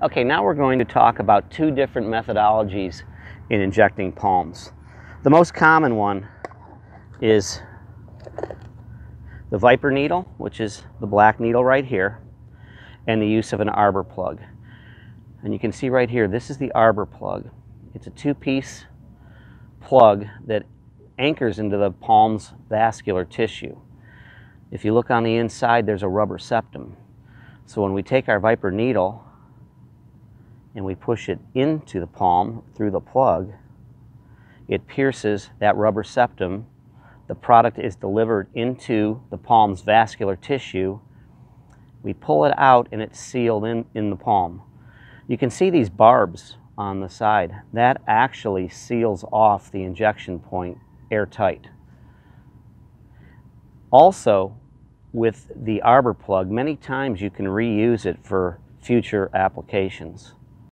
Okay, now we're going to talk about two different methodologies in injecting palms. The most common one is the Viper needle, which is the black needle right here, and the use of an arbor plug. And you can see right here, this is the arbor plug. It's a two-piece plug that anchors into the palm's vascular tissue. If you look on the inside, there's a rubber septum. So when we take our Viper needle and we push it into the palm through the plug, it pierces that rubber septum. The product is delivered into the palm's vascular tissue. We pull it out and it's sealed in, in the palm. You can see these barbs on the side. That actually seals off the injection point airtight. Also, with the arbor plug, many times you can reuse it for future applications.